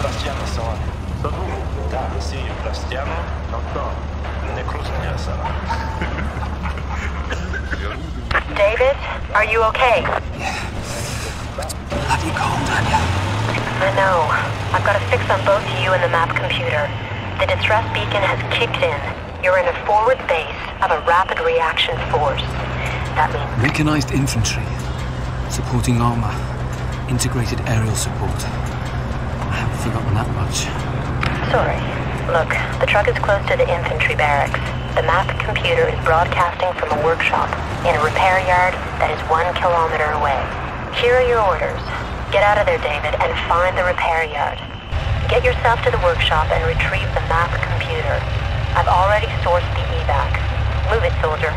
Plastiano Sony. Da, sì, Plastiano. Necrosnia sarà. David, are you okay? Yeah. Bloody cold, Anya. I know. I've got a fix on both you and the map computer. The distress beacon has kicked in. You're in a forward base of a rapid reaction force. That means Mechanized infantry. Supporting armor. Integrated aerial support. I haven't forgotten that much. Sorry. Look, the truck is close to the infantry barracks. The map computer is broadcasting from a workshop in a repair yard that is one kilometer away. Here are your orders. Get out of there, David, and find the repair yard. Get yourself to the workshop and retrieve the map computer. I've already sourced the evac. Move it, soldier.